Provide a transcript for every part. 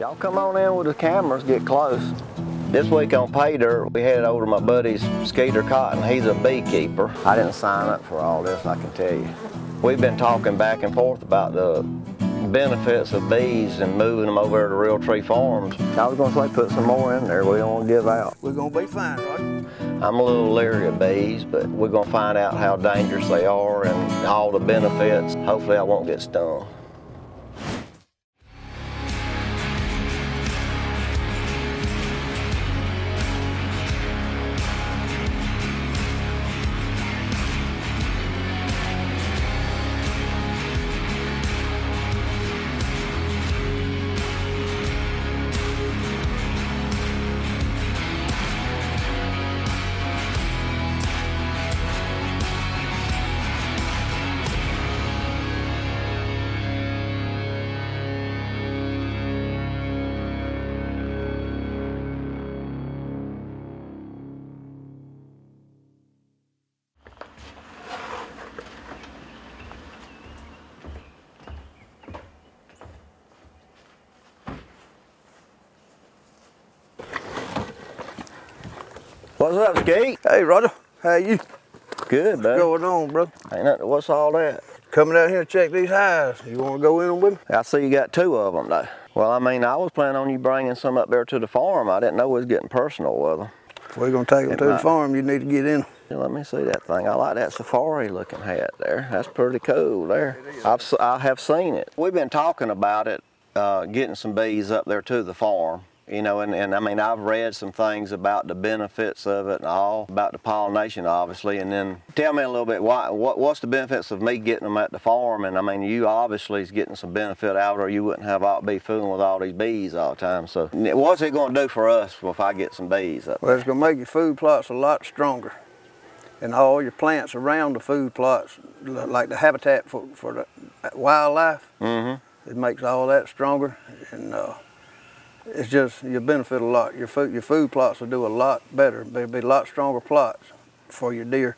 Y'all come on in with the cameras, get close. This week on Pay Dirt, we headed over to my buddy's Skeeter Cotton. He's a beekeeper. I didn't sign up for all this, I can tell you. We've been talking back and forth about the benefits of bees and moving them over to Realtree Farms. I was gonna say put some more in there we don't want to give out. We're gonna be fine, Roger. I'm a little leery of bees, but we're gonna find out how dangerous they are and all the benefits. Hopefully I won't get stung. What's up, Skeet? Hey, Roger. How you? Good, What's going on, bro? Ain't nothing, what's all that? Coming out here to check these hives. You want to go in them with me? I see you got two of them though. Well, I mean, I was planning on you bringing some up there to the farm. I didn't know we was getting personal with them. If we're gonna take them It to the farm, you need to get in 'em. Let me see that thing. I like that safari looking hat there. That's pretty cool there. I've, I have seen it. We've been talking about it, uh, getting some bees up there to the farm. You know, and, and I mean, I've read some things about the benefits of it and all, about the pollination, obviously. And then tell me a little bit, why, what, what's the benefits of me getting them at the farm? And I mean, you obviously is getting some benefit out or you wouldn't have all, be fooling with all these bees all the time. So what's it going to do for us if I get some bees up Well, it's gonna make your food plots a lot stronger. And all your plants around the food plots, like the habitat for, for the wildlife, Mm-hmm. it makes all that stronger. And uh, it's just, you benefit a lot. Your food, your food plots will do a lot better. There'll be a lot stronger plots for your deer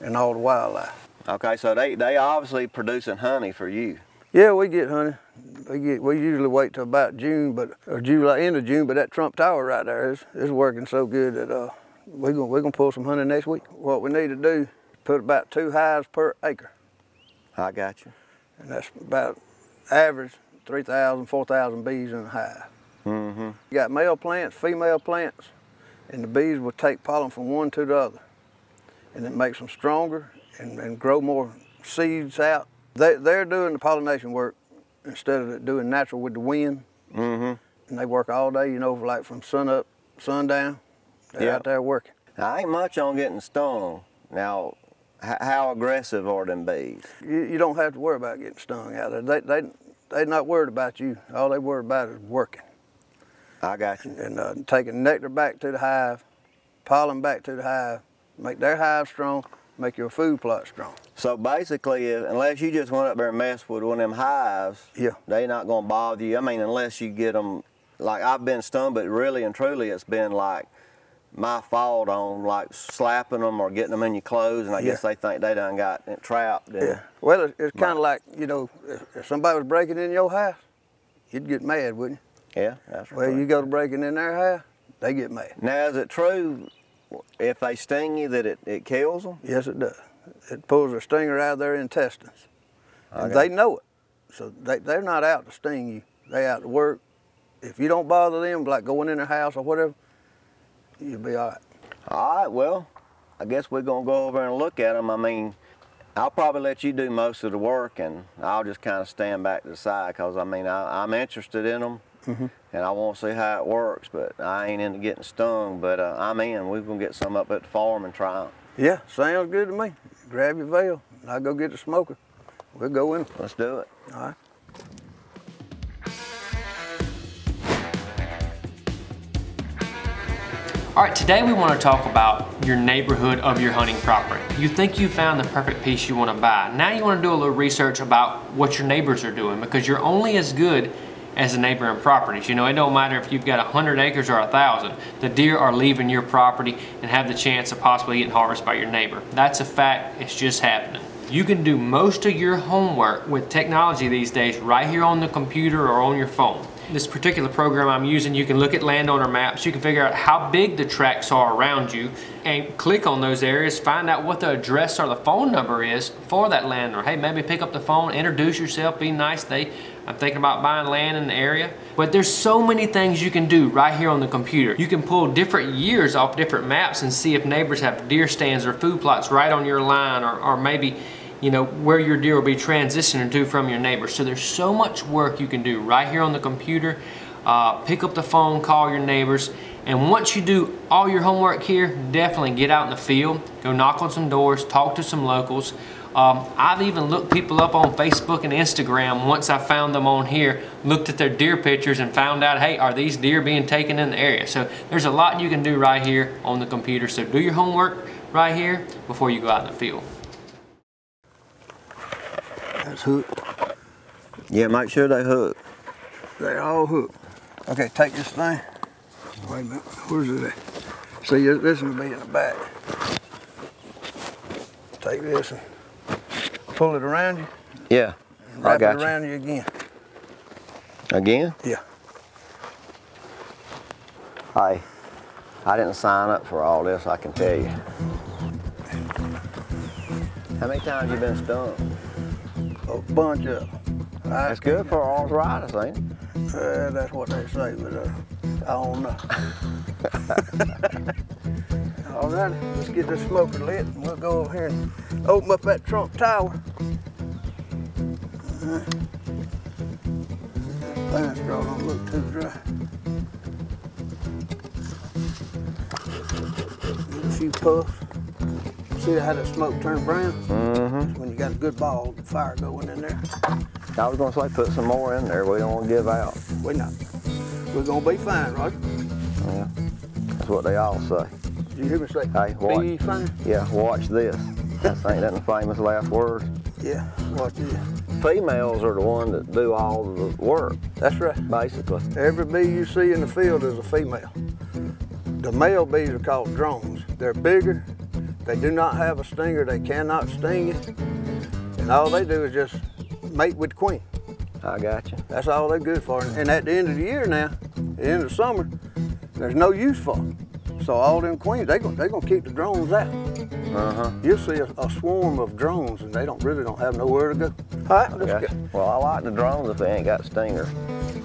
and all the wildlife. Okay, so they, they obviously producing honey for you. Yeah, we get honey. We get we usually wait till about June, but or July end of June. But that Trump Tower right there is is working so good that uh we're gonna we're gonna pull some honey next week. What we need to do is put about two hives per acre, I got you. and that's about average 3,000, 4,000 bees in a hive. Mm-hmm. You got male plants, female plants, and the bees will take pollen from one to the other, and it makes them stronger and, and grow more seeds out. They, they're doing the pollination work instead of doing natural with the wind, Mm-hmm. and they work all day, you know, like from sun up, sundown. They're Yeah. out there working. I ain't much on getting stung. Now, h- how aggressive are them bees? You, you don't have to worry about getting stung out there. They, they, they're not worried about you. All they worry about is working I got you. and uh, taking nectar back to the hive, pollen back to the hive, make their hive strong, make your food plot strong. So basically, if, unless you just went up there and messed with one of them hives, Yeah. they not gonna bother you. I mean, unless you get them, like I've been stung, but really and truly, it's been like my fault on like slapping them or getting them in your clothes, and I guess they think they done got trapped. Yeah. Well, it's, it's kind of like, you know, if, somebody was breaking in your house, you'd get mad, wouldn't yeah, that's you? Well, right. you go to breaking in their house, they get mad. Now, is it true if they sting you that it, it kills them? Yes, it does. It pulls a stinger out of their intestines. And Okay. they know it. So they, they're not out to sting you. They out to work. If you don't bother them, like going in their house or whatever, you'll be all right. All right, well, I guess we're gonna go over and look at them. I mean, I'll probably let you do most of the work, and I'll just kind of stand back to the side because I mean I, I'm interested in them, and I want to see how it works. But I ain't into getting stung. But uh, I'm in. We're gonna get some up at the farm and try them. Yeah, sounds good to me. Grab your veil, and I'll go get the smoker. We'll go in. Let's do it. All right. All right, today we want to talk about your neighborhood of your hunting property. You think you found the perfect piece you want to buy. Now you want to do a little research about what your neighbors are doing because you're only as good as the neighboring properties. You know, it don't matter if you've got 100 acres or a 1,000. The deer are leaving your property and have the chance of possibly getting harvested by your neighbor. That's a fact. It's just happening. You can do most of your homework with technology these days right here on the computer or on your phone. this particular program I'm using, you can look at landowner maps. You can figure out how big the tracts are around you and click on those areas, find out what the address or the phone number is for that landowner. Hey, maybe pick up the phone, introduce yourself, be nice. They, I'm thinking about buying land in the area. But there's so many things you can do right here on the computer. You can pull different years off different maps and see if neighbors have deer stands or food plots right on your line or, or maybe you know, where your deer will be transitioning to from your neighbors. So there's so much work you can do right here on the computer. Uh, pick up the phone, call your neighbors, and once you do all your homework here, definitely get out in the field, go knock on some doors, talk to some locals. Um, I've even looked people up on Facebook and Instagram once I found them on here, looked at their deer pictures and found out, hey, are these deer being taken in the area? So there's a lot you can do right here on the computer. So do your homework right here before you go out in the field. That's hooked. Yeah, make sure they hook. They all hooked. Okay, take this thing. Wait a minute. Where's it at? See, this will be in the back. Take this and pull it around you. Yeah, and I wrap got it you. around you again. Again? Yeah. Hey, I didn't sign up for all this, I can tell you. How many times you been stung? A bunch of I- That's good for arthritis, ain't it? Uh, that's what they say, but uh, I don't know. All right, let's get this smoker lit and we'll go over here and open up that Trump Tower. Uh, Pine straw don't look too dry. Get a few puffs. See how that smoke turn brown? Mm-hmm. When you got a good ball of fire going in there. I was gonna say put some more in there. We don't want to give out. We're not. We're gonna be fine, Roger. Yeah, that's what they all say. Did you hear me say? Hey, what? Be fine. Yeah, watch this. That's ain't that the famous last word? Yeah, watch this. Females are the one that do all the work, That's right. basically. Every bee you see in the field is a female. The male bees are called drones. They're bigger. They do not have a stinger. They cannot sting you. And all they do is just mate with the queen. I got you. That's all they're good for. And at the end of the year now, the end of summer, there's no use for them. So all them queens, they're gonna, they gonna keep the drones out. Uh-huh. You'll see a, a swarm of drones and they don't really don't have nowhere to go. All right, let's Gotcha. go. Well, I like the drones if they ain't got stingers.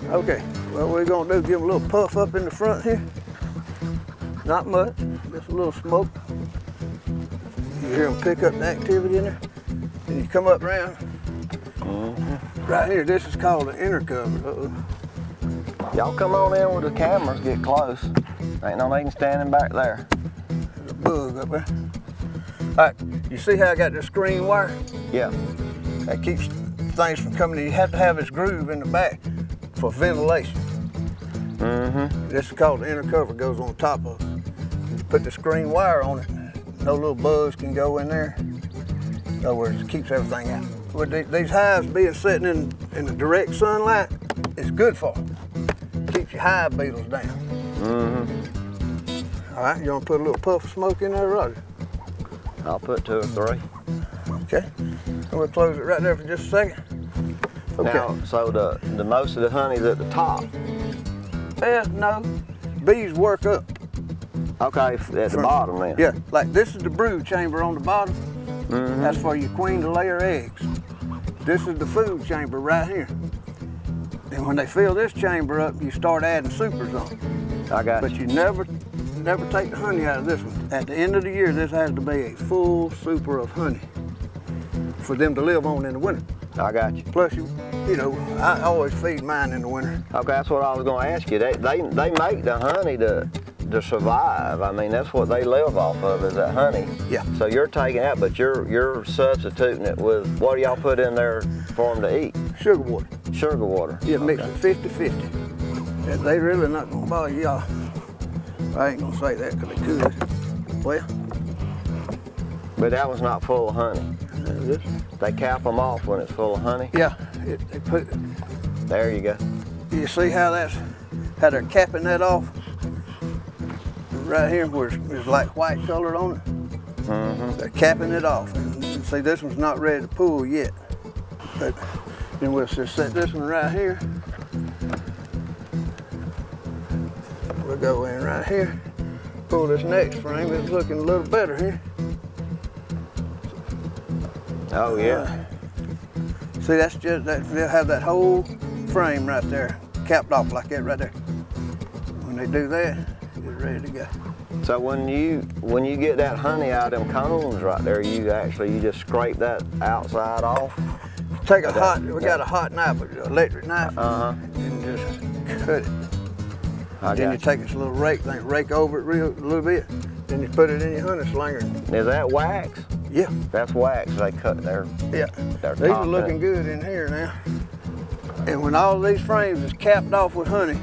Okay, well, what we're gonna do, give them a little puff up in the front here. Not much, just a little smoke. You hear them pick up the activity in there. And you come up around. Right here, this is called an inner cover. Uh-oh. Y'all come on in with the cameras, get close. Ain't no need in standing back there. There's a bug up there. All right, you see how I got the screen wire? Yeah. That keeps things from coming in. You have to have this groove in the back for ventilation. Mm-hmm. This is called the inner cover, goes on top of it. You put the screen wire on it, no little bugs can go in there. In other words, it keeps everything out. With these hives being sitting in, in the direct sunlight, it's good for 'em. Keeps your hive beetles down. Mm-hmm. All right, you want to put a little puff of smoke in there, Roger? I'll put two or three. Okay. And we'll close it right there for just a second. Okay. Now, so the, the most of the honey's at the top. Eh, no, bees work up. Okay, at the From- bottom then. Yeah, like this is the brood chamber on the bottom. Mhm. That's for your queen to lay her eggs. This is the food chamber right here. And when they fill this chamber up, you start adding supers on. I got But you. you never, never take the honey out of this one. At the end of the year, this has to be a full super of honey for them to live on in the winter. I got you. Plus, you, you know, I always feed mine in the winter. Okay, that's what I was gonna ask you. They they, they make the honey to to survive. I mean, that's what they live off of is that honey. Yeah. So you're taking that, but you're you're substituting it with what do y'all put in there for them to eat? Sugar water. Sugar water. Yeah, mix Okay. it 50-50. They really not gonna bother y'all. I ain't gonna say that because they could. Well, But that was not full of honey. They cap them off when it's full of honey. yeah, it, they put, There you go. you see how that's, how they're capping that off? Right here where it's, it's like white colored on it. Mm-hmm. They're capping it off. And, see, this one's not ready to pull yet. But then we'll just set this one right here. We'll go in right here, pull this next frame. It's looking a little better here. Oh yeah. See, that's just that. They'll have that whole frame right there, capped off like that right there. When they do that, ready to go. So when you when you get that honey out of them cones right there, you actually you just scrape that outside off. Take a hot. We got a hot knife, an electric knife, Uh huh. and just cut it. I Then you take this little rake thing, rake over it real a little bit. Then you put it in your honey slinger. Is that wax? Yeah, That's wax. They cut there. yeah. They're These are looking it. good in here now. And when all these frames is capped off with honey,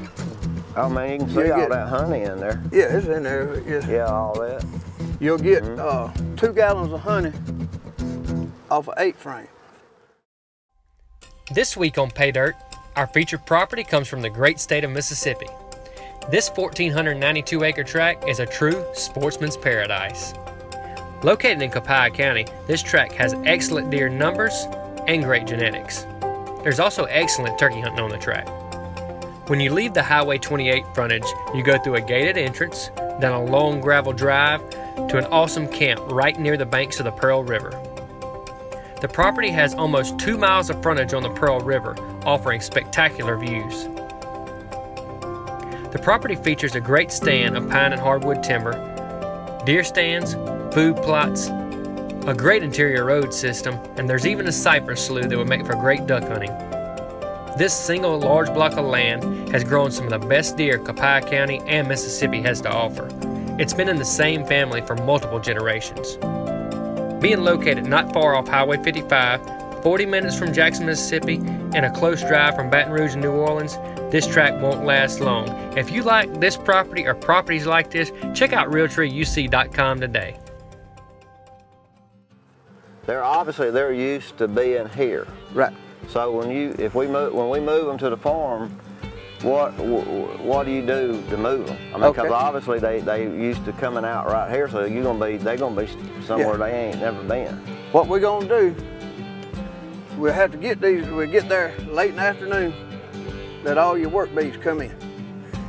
Oh man, you can see You all get- that honey in there. yeah, it's in there. It's- Yeah, all that. You'll get Mm-hmm. uh, two gallons of honey off of eight frame. This week on Pay Dirt, our featured property comes from the great state of Mississippi. This 1,492 acre tract is a true sportsman's paradise. Located in Copiah County, this tract has excellent deer numbers and great genetics. There's also excellent turkey hunting on the tract. When you leave the Highway 28 frontage, you go through a gated entrance, down a long gravel drive, to an awesome camp right near the banks of the Pearl River. The property has almost two miles of frontage on the Pearl River, offering spectacular views. The property features a great stand of pine and hardwood timber, deer stands, food plots, a great interior road system, and there's even a cypress slough that would make for great duck hunting. This single large block of land has grown some of the best deer Copiah County and Mississippi has to offer. It's been in the same family for multiple generations. Being located not far off Highway 55, 40 minutes from Jackson, Mississippi, and a close drive from Baton Rouge and New Orleans, this track won't last long. If you like this property or properties like this, check out RealtreeUC.com today. They're obviously they're used to being here. Right. So when you if we move when we move them to the farm, what what do you do to move them? I mean, because Okay. obviously they they used to coming out right here, so you're gonna be they're gonna be somewhere Yeah. they ain't never been. What we're gonna do, we'll have to get these, we'll get there late in the afternoon, let all your work bees come in.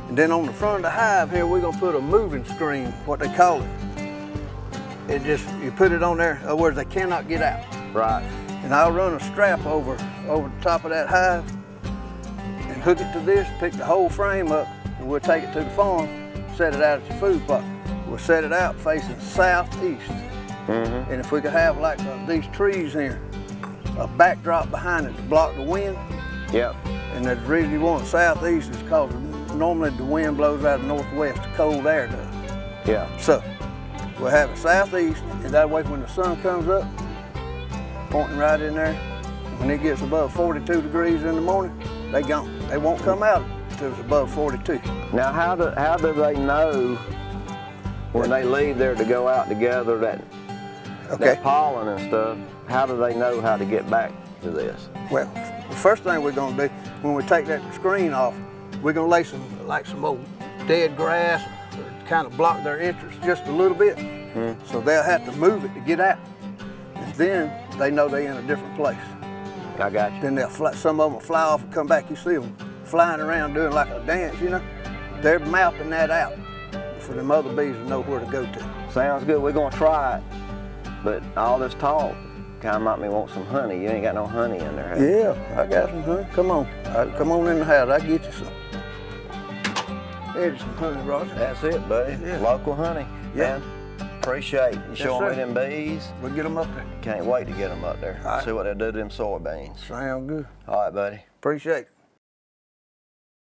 And then on the front of the hive here, we're gonna put a moving screen, what they call it. It just, you put it on there, in other words, they cannot get out. Right. And I'll run a strap over, over the top of that hive and hook it to this, pick the whole frame up, and we'll take it to the farm, set it out at your food plot. We'll set it out facing southeast. Mm-hmm. And if we could have like uh, these trees here, a backdrop behind it to block the wind, Yep. and the reason you want southeast is because normally the wind blows out of northwest, the cold air does. Yeah. So we'll have it southeast, and that way when the sun comes up, pointing right in there, when it gets above 42 degrees in the morning, they gone. They won't come out until it's above 42. Now how do how do they know when they leave there to go out to gather that Okay. that pollen and stuff? How do they know how to get back to this? Well, the first thing we're gonna do when we take that screen off, we're gonna lay some like some old dead grass to kind of block their entrance just a little bit, hmm. so they'll have to move it to get out. And then they know they're in a different place. I got you. Then they'll fly, some of them will fly off and come back. You see them flying around doing like a dance, you know. They're mapping that out for them other bees to know where to go to. Sounds good. We're gonna try it. But all this talk kind of make me want some honey. You ain't got no honey in there. Yeah, I got some honey. Come on, Uh, come on in the house. I'll get you some. Here's some honey, Roger. That's it, buddy. Yeah. Local honey. Yeah. Man, appreciate you showing sir. me them bees. We'll get them up there. Can't wait to get them up there. All right. See what they do to them soybeans. Sound good. All right, buddy. Appreciate it.